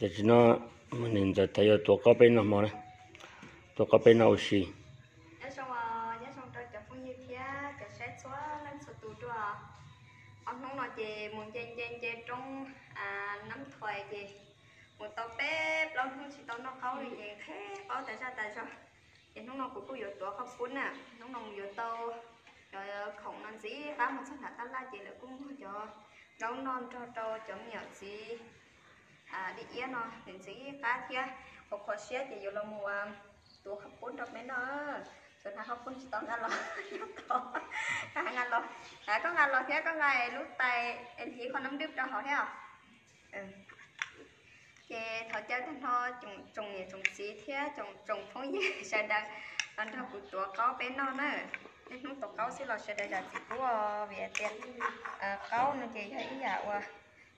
giờ chỉ nó mình nhìn giờ thấy tổ có bên nào mà này tổ có bên nào xí nhớ xong cho phong như thế cho ông không nói chị muốn chen chen chen trong à nắm thoại chị một tàu bếp lâu không chỉ tàu nó khâu thì thế có tại sao tại sao chị không nói của cô yếu tổ không cuốn à không nói yếu tàu rồi không làm gì phá một số hạt tao la chị là cũng cho nấu non cho cho cho nhiều gì à đi yên nó đến gì cá kia có khó xé thì yếu là mùa tổ không cuốn trong mấy nó rồi nó không cuốn chỉ tao ngăn lo có ngăn lo à có ngăn lo thế có ngày lúc tay em chỉ còn nắm đứt cho họ thế à ừ cái thọ chơi thân ho trồng trồng nhiều trồng xí thế trồng trồng phong gì sẽ đang anh thọ của tổ có bé non nữa nên nó tổ cáo xí lo sẽ đang chỉ của về tiền à cáo nó chỉ thấy dạ và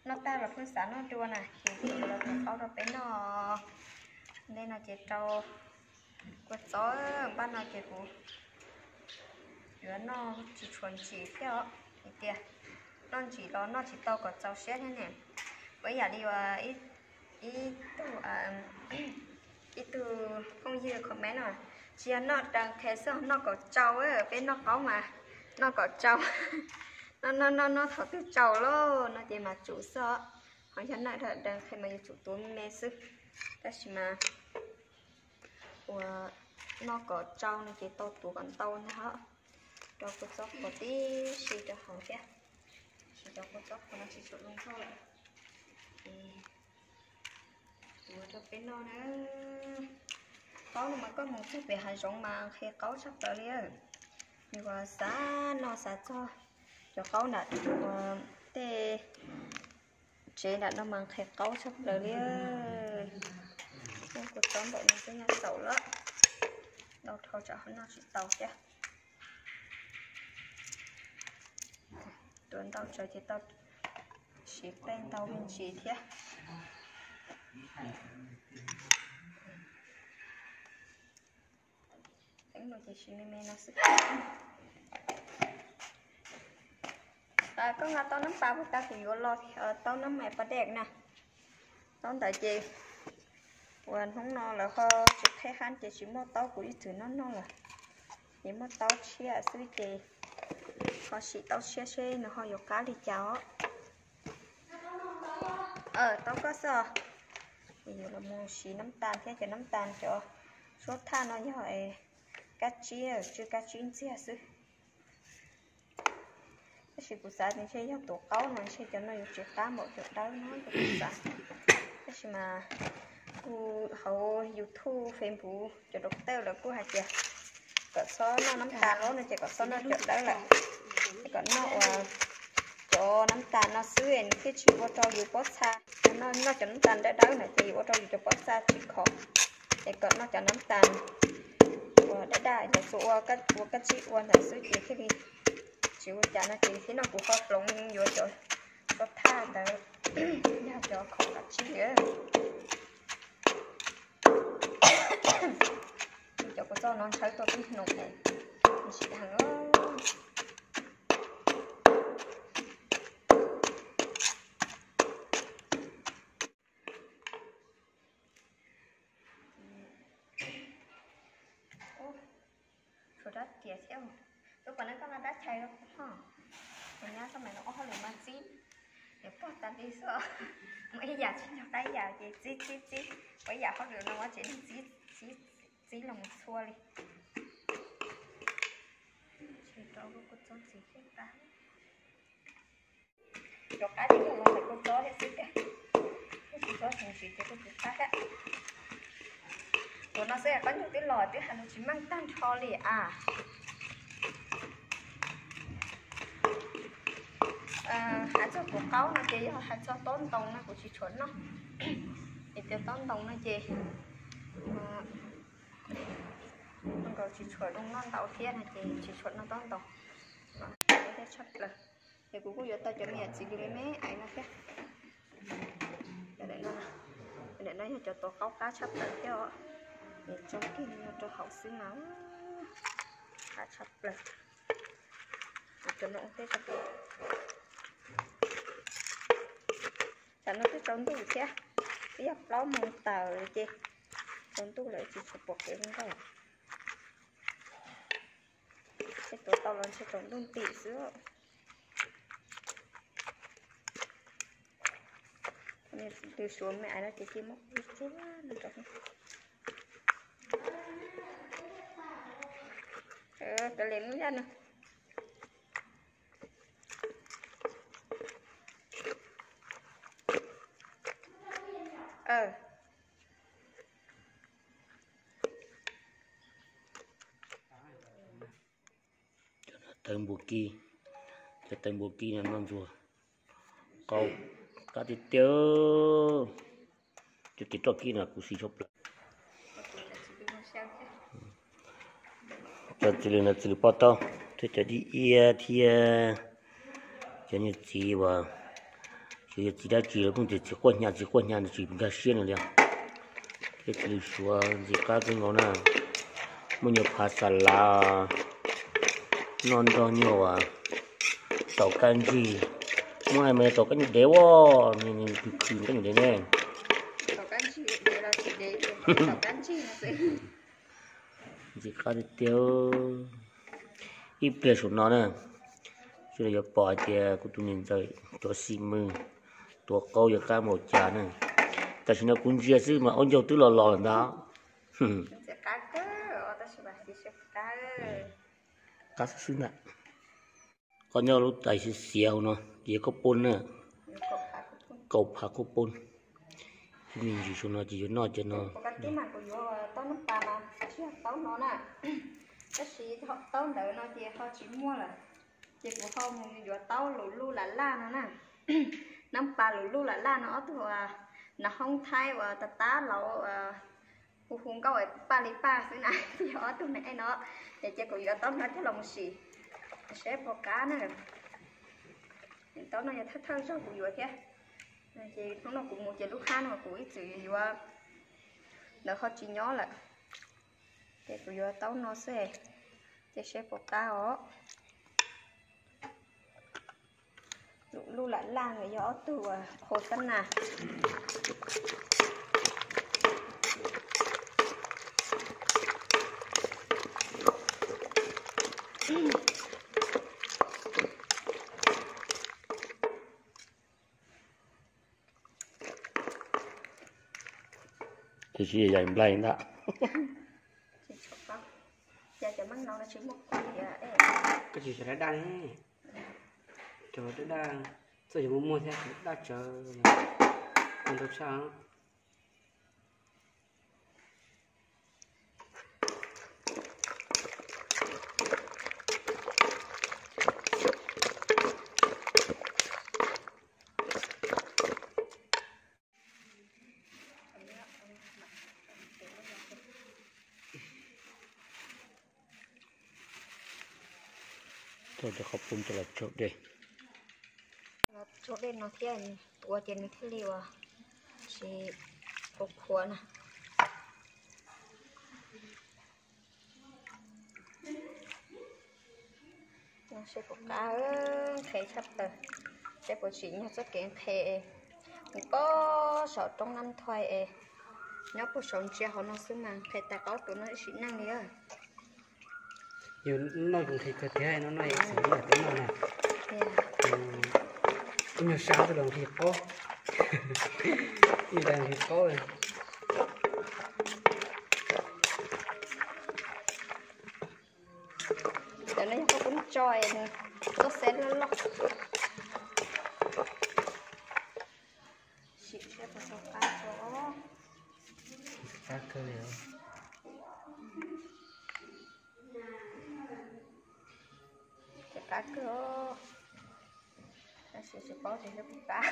nó ta là phun sản nó chua nè. Thì thì là tổ cáo nó bé nó nên là chỉ trâu, quất gió ban nào chỉ phụ đứa nó chỉ chuẩn chỉ theo thì tiền nó chỉ đó, nó chỉ tao có trâu xét thế này. Bây giờ đi vào ít ít tu à ít tu à, không gì không mấy nào. Chỉ nó đang thế sao nó có trâu ấy bên nó có mà, nó có trâu. nó nó nó nó thật cái trâu lo nó chỉ mà chủ sợ. Hỏi chân lại thật, đang khi mà chủ tôi mê sức. Ta chỉ mà. Và nó có trâu nó chỉ to tủ còn to nữa hả? Đó có sóc có tí, xì cho hỏng kia xì cho cô sóc nó chỉ chụp luôn thôi. Vừa cho bên nó nữa. Có mà có một chút về hành rộng mà khi có sắp tới liền như là xã nó xã cho cho câu nè thế tê chế nạt nó mang thẻ câu sắp tới đi, nhưng cuộc sống bọn mình sẽ nhặt tàu lắm. Đâu thôi cho nó chỉ tàu chứ. Tuấn tàu chơi thì tàu chỉ bên tàu bên chỉ thế. Đánh rồi thì chỉ mê mê nó sức à, có ngà tao nắm ba của ta thì gọi lo ờ, tao nắm mẹ ba đẹp nè. Tao tại chị quên không no là kho chị thấy hắn chị chỉ mua tao của ít thứ nó no là. Chỉ mua tao chia sư chị. Họ chỉ tao chia chia nó họ dùng cá đi cháu ờ tao có sao bây giờ là mua xí nấm tàn thế cho nấm tàn cho. Số than nó như hỏi cá chia chưa? Cá chín chia sư cái gì của xã thì chơi cho tổ cáo nó chơi cho nó được cá một được đó nó của xã cái gì mà cu hậu youtube facebook cho đọc teo là cu hạt chưa có số nó nấm tàn nó nó chỉ có số nó chụp đó là còn nó cho nấm tàn nó xuyên khi chỉ có cho dù bớt xa nó nó cho nấm tàn để đỡ này thì cho dù cho bớt xa thì khó. Để còn nó cho nấm tàn và để đại để số các của các chị quan là số chị khi đi chỉ có chả nó chỉ khi nó cũng khó lông vô rồi có tha tới nhà cho khó các chị nữa cho có cho nó thấy tôi cũng nộp này chị thằng ơi đất kia theo lúc còn nó có là đất chay đâu nhá sao mày nó có hơi mà chín để bắt ta đi sợ. Mấy giờ chỉ cho tay giờ chị? Chỉ chỉ chỉ bây giờ phát được nó chỉ chỉ chỉ chỉ là một xua đi. Chỉ cho cái cốt trong chỉ hết ta. Cho cái thì cũng một cốt chó hết sức cả, cốt chó thì chỉ cho cốt khác á. Rồi nó sẽ có những cái lò cái hành chỉ mang tan cho lì à. Ờ, hạt cho của cáo nó chị ờ, hạt cho tốn tông nó của chị chuẩn nó. Thì tiêu tốn tông nó chị nó cầu chị chuẩn đúng non tàu thiên thì chị chuẩn nó tốn tông cái chấp là thì cũng có giờ ta cho mẹ chị cái mấy ấy nó thế để nó để nó cho tổ cáo cá chấp là theo để cho nó cho học sinh máu. Cá chấp là cho nó thế cho tôi cho nó cái trống đủ thế bây giờ lau mông tờ rồi chị còn Dạ, tôi lại chỉ chụp bộ cái không có sẽ tổ tàu. Lần sẽ tổng đông tỉ giữa mình từ xuống mẹ nó chỉ chỉ móc đi xuống được rồi ờ cái lên ra nữa ờ tên bùa kỳ. Cho tên bùa kỳ là non rùa. Câu cá thịt tiêu cho cái trò kia là cú xì chốc lại cho chỉ là chỉ bắt tao cho cho đi ia thì cho như chỉ và chỉ chỉ đã chỉ là cũng chỉ chỉ quan nhà chỉ quan nhà chỉ bị cái xiên rồi liền cái chỉ số chỉ cá cái ngon à muốn nhiều phá sản là non cho nhiều à tàu can gì ngoài mấy tàu cái đéo nhìn nhìn cực kỳ cái gì đấy nè tàu cán chi để là chỉ để tàu cán chi nó sẽ chỉ có đi tiêu ít bề xuống nó nè cho nên bỏ tiền của tụi mình rồi cho xi măng tua câu giờ cá một chả nè tại sao nó cũng chia chứ mà ông giàu tứ lò lò đó? Cá ta chỉ cá. Xứ nè có nhau lúc tại sẽ xèo nó? Chỉ có bún cũng cầu phá có bún. Mình chỉ xuống nó chỉ cho nó cho nó. Cái gì họ tao đỡ nó chỉ họ chỉ mua là. Chỉ của họ muốn vô tao lù lù là la nó nè năm pa lù lù là la nó thôi à nó không thay và ta tá lẩu cô không có ở pa li pa xứ này thì họ tụi này nó. Để chỉ của vô tóm nó cho lòng xì. Sẽ bỏ cá nữa. Tóm nó giờ thắt thắt cho của vô kia. Chị lúc nó cũng một chị lúc khác mà cũng ít nó khó chỉ nhớ lại. Để của vô tóm nó sẽ. Để sẽ bỏ cá ó lúc lại lang người gió từ hồ tân nà thì dạy đó chị chụp con giờ cho măng nó là chỉ một con vậy ê cái gì sẽ đăng chờ nó đang sử muốn mua theo đã chờ còn đâu sao? Tôi đã khóc bún cho là chốt đi chỗ đây nó thiên tua trên nó thiên liều à. Chị phục khuẩn à nó sẽ phục cá thể sắp tới. Sẽ phục chỉ nhau rất kiện thể cũng có sợ trong năm thoại. Nhớ phục sống chia họ nó xứ mà. Thể ta có tụi nó chỉ năng đi à nhiều nói cũng thì cơ thể nó nói sẽ là cái nó này nhưng cũng nhiều sao tôi đồng thiệt có. Đi đang thiệt có rồi. Để nó có cũng trôi nè. Có xé nó lọc Cá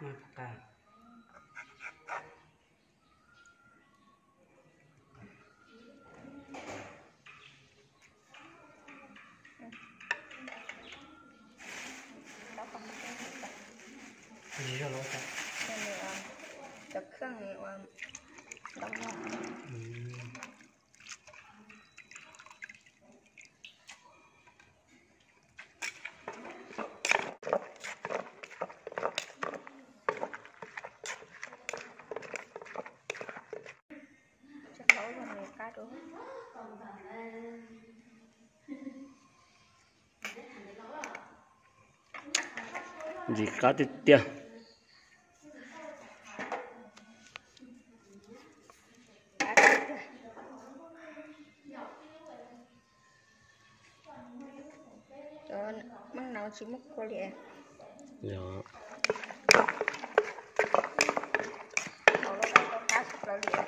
mà cả Đó không có cái gì cho nó cả Nên là Được khăn là Đông ngon gì cá cá thịt kìa. Rồi, măng nào chỉ múc qua liền rồi Đầu nó có cá sụp ra liền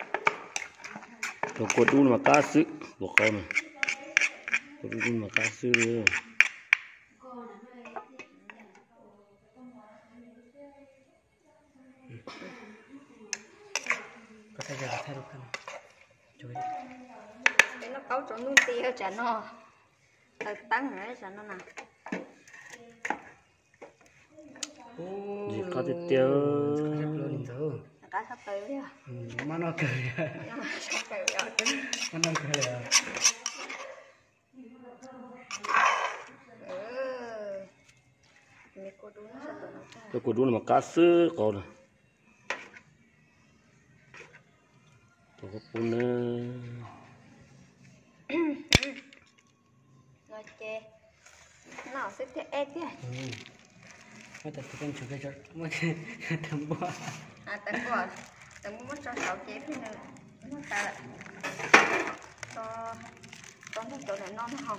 rồi cột đun mà cá sứ của con này cột đun mà cá sứ đi có thể giờ thay được không ជួយ để nó cấu chỗ nuôi tiêu chả nó từ tăng nữa chả nó nè gì cá tiếp theo luôn rồi cá sắp tới rồi mà nó cười. Nó sắp tới rồi mà nó cười ừ cô đúng nó ra rồi cột đun mà cá sứ này rồi có nữa nó chê nó sẽ thế ép chứ mà tại cái chủ cái chỗ mà thầm bò. À tao qua tao muốn cho sáu chế thì nữa nó ta lại cho cho nó chỗ này non không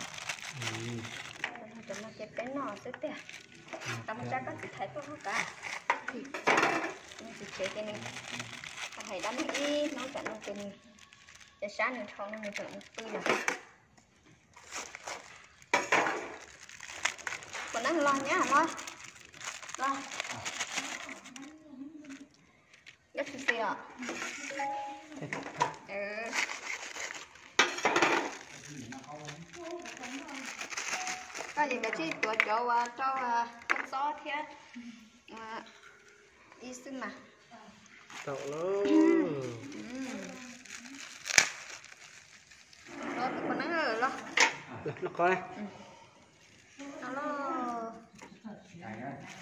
cho nó chế cái nó sẽ thế tao muốn chắc có thể có cả. Thì nó chỉ chế cái này. Tao thấy đâm đi nó cả nó cái này để sáng nữa thong nó mình chọn tươi nè. Còn đang lo nhá lo. Lo rất là xì ạ ừ. Có gì cái chi tuổi cho à cho à con gió thế à đi xin mà. Cậu luôn. Lo tụi con nắng rồi lo. Nó có này nó lo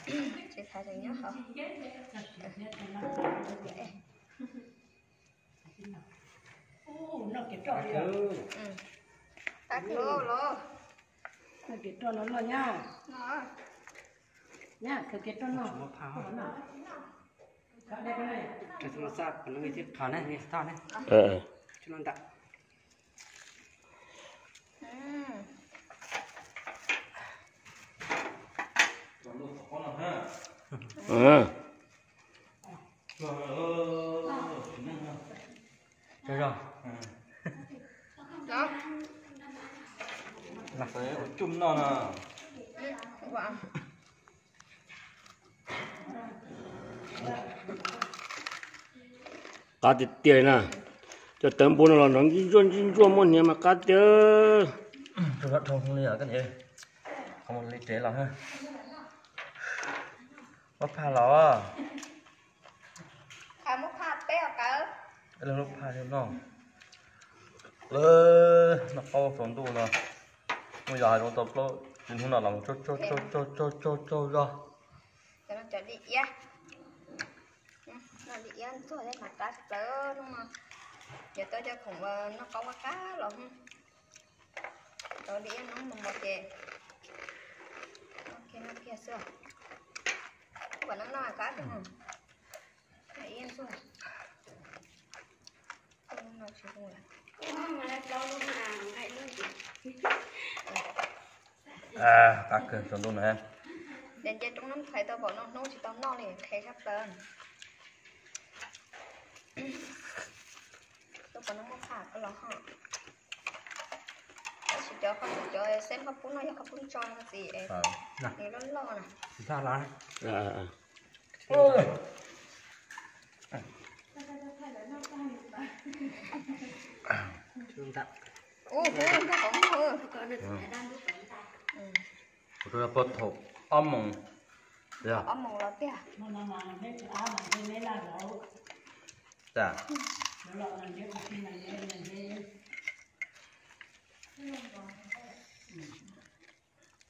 chị thấy được nhớ không nó cái trò đi rồi ừ tắt lô lô nó cái trò nó là nha nó nha cái cái trò nó มะพร้าว cái đây cái này แต่ธรรมชาติมันไม่ใช่ขาวนะ ừ Trời rồi Đó Là phải chung nó nè Vâng cá thì tiền nè cho tấm bốn là nó kinh doanh kinh doanh một nhà mà cá tiền rồi bắt đầu không lấy ở cái gì không lấy chế là ha Bắt pha à khai múc hạt bé cỡ. Cái lúc pha thêm nó. Lơ Nó có phóng tù nè. Bây giờ nó tập lô Nhìn nào lòng chốt chốt chốt chốt chốt chốt chốt ra. Cho nó trở đi ya nó đi ăn thôi đấy mà sắp tới đúng không? Giờ tôi cho khủng ờ, nó có quá cá rồi tôi đi ăn nó mùng một về ok nó kia xưa và nó nói cá đúng không hãy yên xưa tôi nó nói chuyện không À, các cái phóng tù này đến giờ trong năm thấy tôi bảo nó nó chỉ tao nó liền thấy sắp lên tôi bảo nó mất phạt cái lọ tôi chỉ cho không chỉ cho xem không muốn nói cho không muốn cho nó gì ấy Ờ nó lo nè. Thì ta lá Chương tặng. Ô, có con có không? Có được đang đút cẩn tại. Ừ. Tôi bắt thục ôm mùng. Dạ. Ôm mùng là kia. Mà mà mà biết áo mà đi lấy là lỗ. Dạ. Nó lỗ là biết mà khi mà lấy là lấy.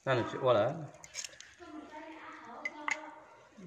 Nó là chuyện quá là.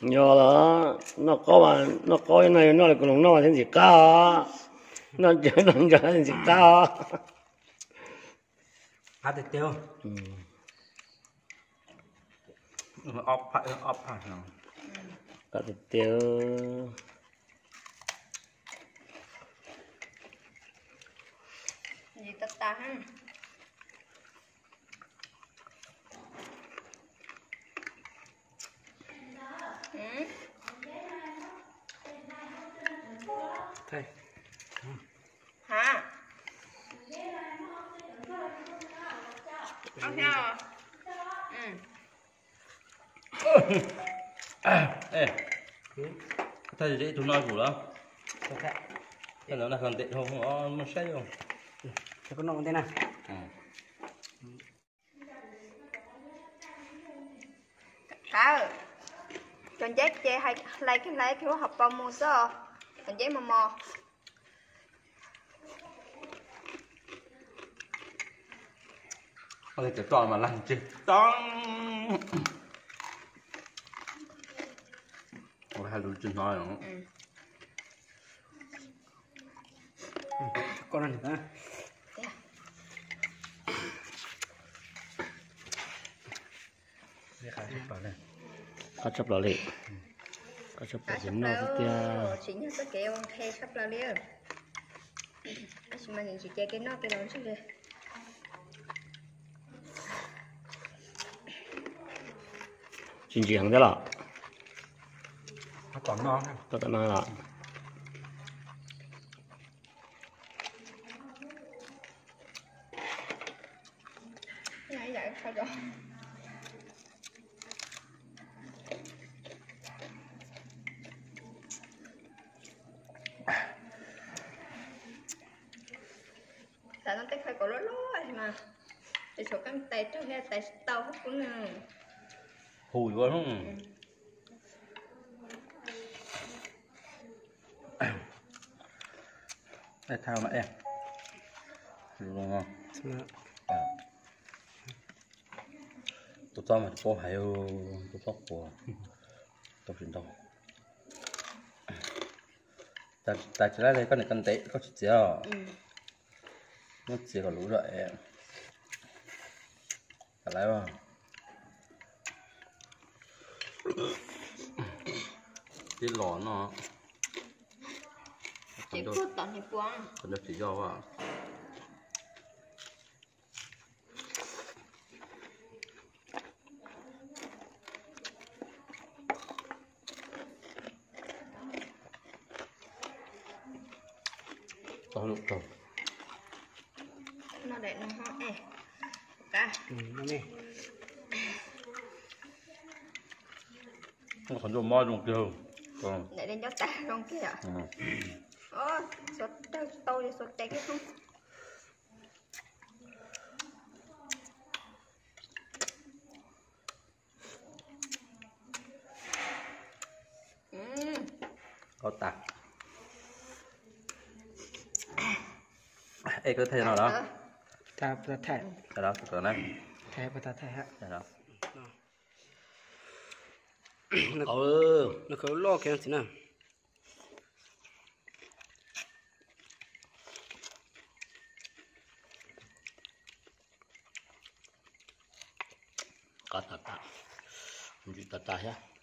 nhỏ đó nó có mà nó có cái này nó là cũng nó là gì cao nó chơi nó chơi thành gì cao hạt thịt tiêu? Ừ. ốp phải ốp phải nào. Cả thịt tiêu? Gì ta ta ha ừ. Thầy. Hả? Ok ừ. Ê. Thay gì chúng nói của đó. Thầy thầy cái nó là còn tệ không nó nó xét không thầy có nông thế nào? Ừ. cả con chết chê hay lấy cái lấy cái học bao mua sao chết mà mò Ôi, cái tròn mà lăn chết tông. Ôi, hai đứa chân nói nữa ừ. Con ăn nữa Để khai hết vào đây cá chép lò lệ cá chép à lò sắp dính nó lâu thì tia chỉ nhớ cái kẹo thay sắp lâu liền à chỉ mà nhìn chỉ chơi cái nó cái đó chứ gì chín chỉ hàng thế là Nó còn ngon ha tất cả nó là nãy giờ sao rồi? tại nó tay phải có lỗ lỗ ấy mà để tay trước hay tay tàu hết cũng nè Hùi quá không? Đây thao nó em. Đúng không? Xem nào. À. Tôi cho mà cô hay tôi tóc của tôi chuyển đâu ta ta chỉ là đây con này con tệ có chỉ ừ. Nó chỉ có lũ rồi cả lại vào cái lò nó chỉ còn có đâu tận thì quăng còn đâu chỉ do vào Có lúc rồi nó để nó ho ê cả Ừ, nó nè nó còn dùng môi dùng kiều còn để đến cho ta trong kia à ừ. sốt tôi tôi đi sốt tay cái không. Ừ có tạc ê có thấy nào đó ta ta thầy cái đó từ từ này thầy bà ta thầy ha cái đó ừ nó có lo cái gì nào cá tạt tạt mình chỉ tạt tạt nhá nó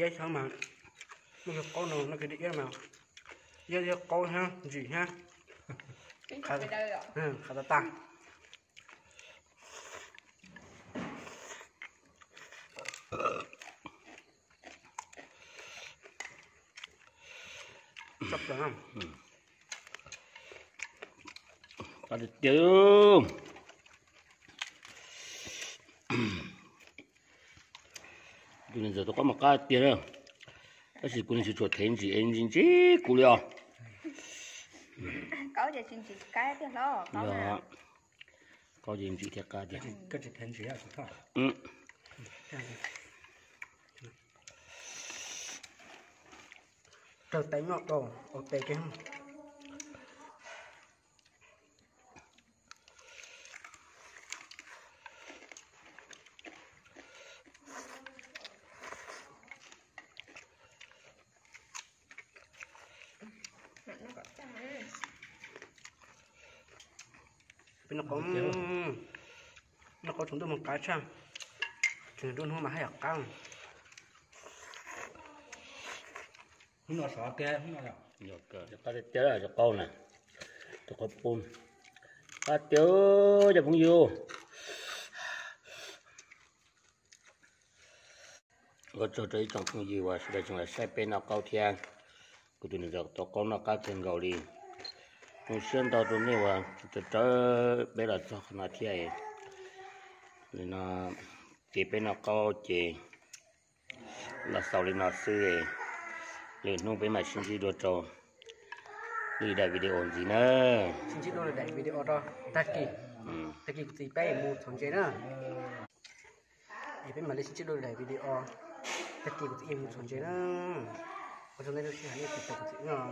dễ thương mà. Nó cái con nó cái đĩa mà dễ dễ con ha gì ha. Ừ, khá là ừ. khá là tàng sắp rồi không? Tao được chưa? Nên giờ tôi có một cái tiền rồi cái gì cũng là cho thêm gì em gì chứ cú liệu có xin chị cái thế đó có gì chỉ theo cá tiền cái chỉ thêm gì à thôi ừ trời tay ngọt đồ ok cái không nó có cái bên nó có nó chúng tôi cái trang chúng tôi không mà hay ở căng. Không nó sợ kia nó Được rồi, cá thịt tiêu là cho câu này. Cho có bún cá tiêu cho phong yêu có cho tới trong phong yêu và sẽ trong là sai bên nào cao thiên cứ tụi này giờ tôi có nó cá thiên gạo đi. Chúng xuyên 到 tụi này và cho tới bây giờ cho nó thiên nên nó chỉ bên nào cao chỉ là sau lên nó sư lên nung bên mà xin gì đồ trâu đi đại video gì nữa? Xin chị đôi là đại video đó. Ta kỳ ừ. ta kỳ gì bé mua thằng chế nữa. Thì bên mà lấy xin chị đôi là đại video. Ta kỳ của em thằng chế nữa. Ở trong đây nó sẽ hay tiếp tục của chị nữa